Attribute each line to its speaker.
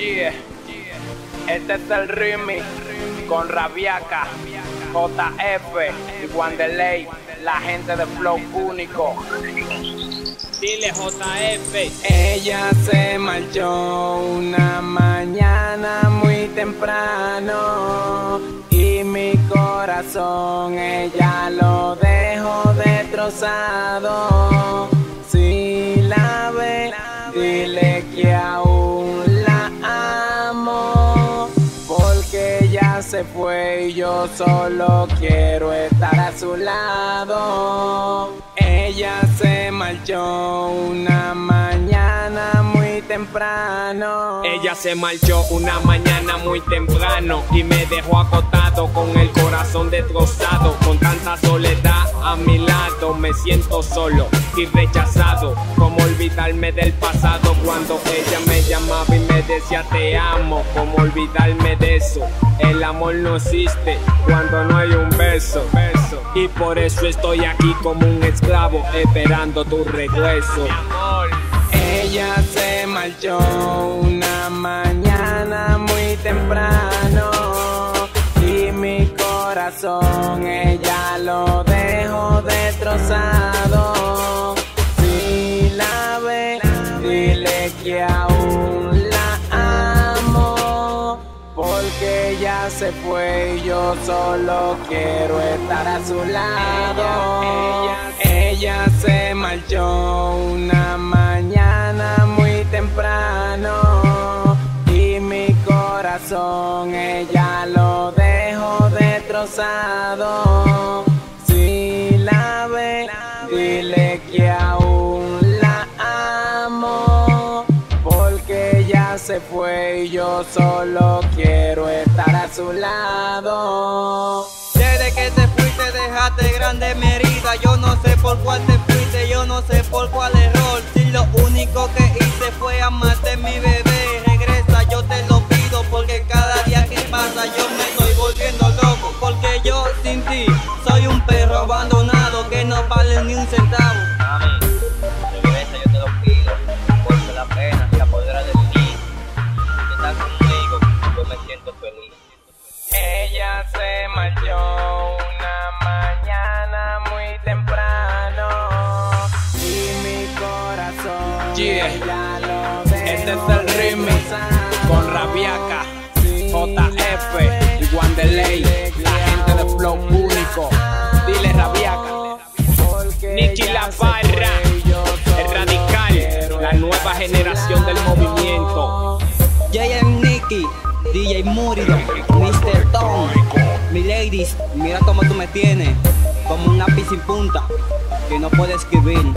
Speaker 1: Yeah. Este es el remix con Rabiaca, JF y Wanderley, la gente de Flow Único.
Speaker 2: Dile JF.
Speaker 1: Ella se marchó una mañana muy temprano y mi corazón ella lo dejó destrozado. Se fue y yo solo quiero estar a su lado. Ella se marchó una mañana muy temprano.
Speaker 2: Ella se marchó una mañana muy temprano y me dejó acotado con el corazón destrozado. Con tanta soledad a mi lado me siento solo y rechazado. Como olvidarme del pasado cuando ella me llamaba y me decía te amo. Como olvidarme de eso. El amor no existe cuando no hay un beso. beso. Y por eso estoy aquí como un esclavo esperando tu regreso.
Speaker 1: Ella se marchó una mañana muy temprano y mi corazón ella lo dejó destrozado. Si la ve, dile que aún ella se fue y yo solo quiero estar a su lado. Ella se marchó una mañana muy temprano y mi corazón ella lo dejó destrozado. Si la ve, dile que aún la amo porque ella se fue y yo solo quiero estar su lado.
Speaker 3: Desde que te fuiste dejaste grande mi herida Yo no sé por cuál te fuiste, yo no sé por cuál error Si lo único que
Speaker 2: Este es el remix con Rabiaca, JF y Wanderley, la gente de Flow Único. Dile Rabiaca. Nicky La Barra, el radical, la nueva generación del movimiento.
Speaker 3: JM Nicky, DJ Murido, Mr. Tom Mi ladies, mira cómo tú me tienes Como un lápiz Que no puede escribir